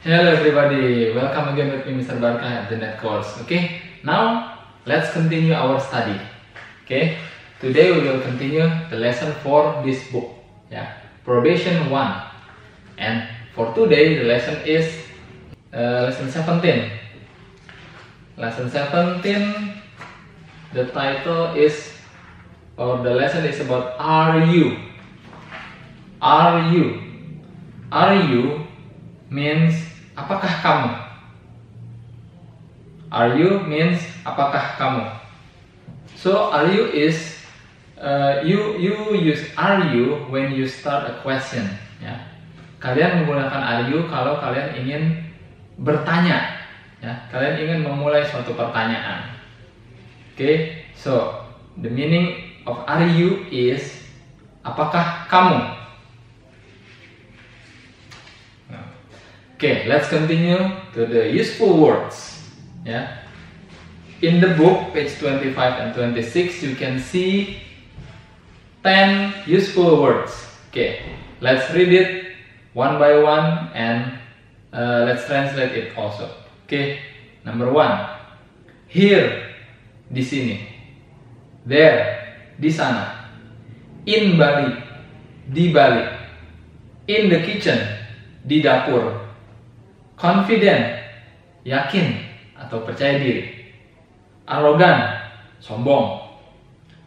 Hello everybody, welcome again with me Mr. Barka at the net course. Okay, now let's continue our study. Okay, today we will continue the lesson for this book. Yeah, probation one, and for today the lesson is uh, lesson 17. Lesson 17. The title is or the lesson is about are you. Are you? Are you means apakah kamu? Are you means apakah kamu? So are you is uh, you you use are you when you start a question ya. Kalian menggunakan are you kalau kalian ingin bertanya ya. Kalian ingin memulai suatu pertanyaan. Oke, okay? so the meaning of are you is apakah kamu? Okay, let's continue to the useful words. Yeah. In the book, page 25 and 26, you can see 10 useful words. Okay, let's read it one by one and uh, let's translate it also. Okay, number one, here, di sini, there, di sana, in Bali, di Bali, in the kitchen, di dapur, confident, yakin atau percaya diri. Arogan, sombong.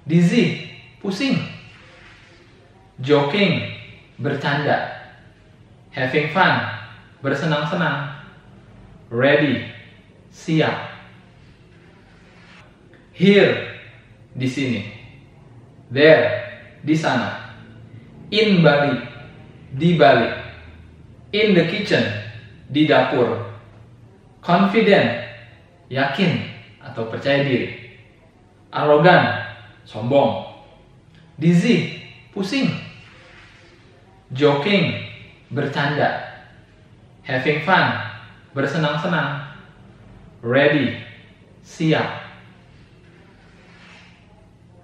Dizzy, pusing. Joking, bercanda. Having fun, bersenang-senang. Ready, siap. Here, di sini. There, di sana. In Bali, di Bali. In the kitchen, di dapur. Confident, yakin atau percaya diri. Arogan, sombong. Dizzy, pusing. Joking, bercanda. Having fun, bersenang-senang. Ready, siap.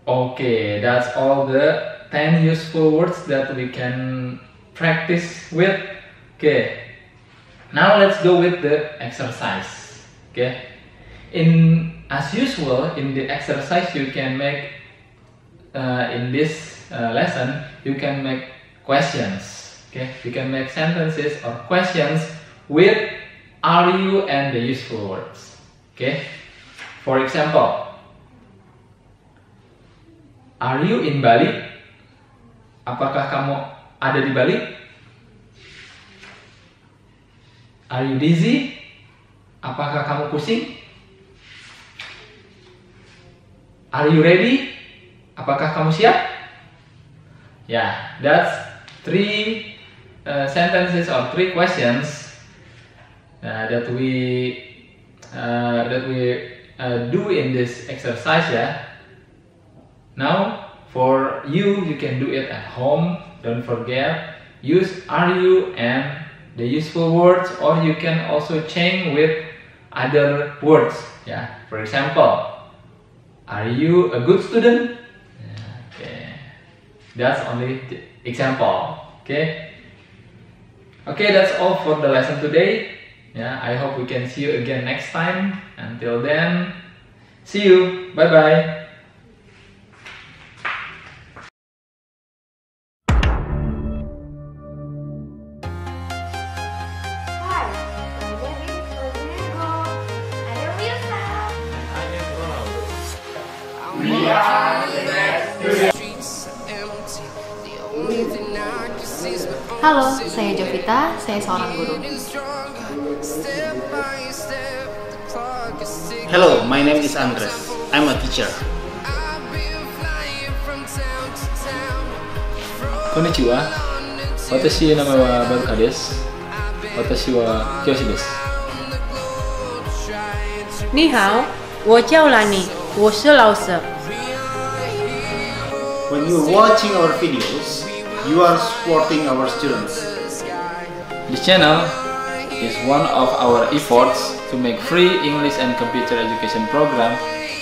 Okay, that's all the 10 useful words that we can practice with. Okay, now let's go with the exercise. Okay, in as usual in the exercise you can make uh, in this uh, lesson you can make questions. Okay, you can make sentences or questions with are you and the useful words. Okay, for example, are you in Bali? Apakah kamu ada di Bali? Are you dizzy? Apakah kamu pusing? Are you ready? Apakah kamu siap? Yeah, that's three uh, sentences or three questions uh, that we uh, that we uh, do in this exercise. Yeah. Now, for you, you can do it at home. Don't forget, use are you and the useful words, or you can also change with other words. Yeah. For example, are you a good student? Okay. That's only example. Okay. Okay, that's all for the lesson today. Yeah, I hope we can see you again next time. Until then, see you. Bye bye. Halo, saya Jovita, saya seorang guru. Hello, my name is Andres. I'm a teacher. Konnichiwa. Watashi nama wa Baruka desu. Watashi wa kyoshi desu. Ni hao, wo jiao lan ni, wo shi lao When you're watching our videos, you are supporting our students. This channel is one of our efforts to make free English and computer education program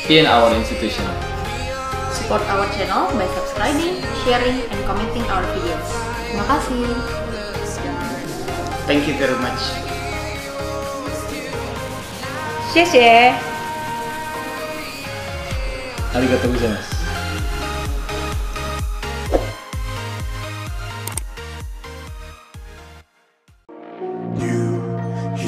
in our institution. Support our channel by subscribing, sharing, and commenting our videos. Terima kasih. Thank you very much. 谢谢。Arigatou gozaimasu. You,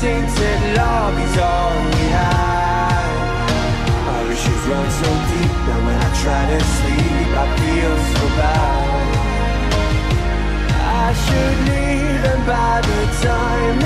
Tainted love is all we have. Our issues run so deep that when I try to sleep I feel so bad. I should leave and by the time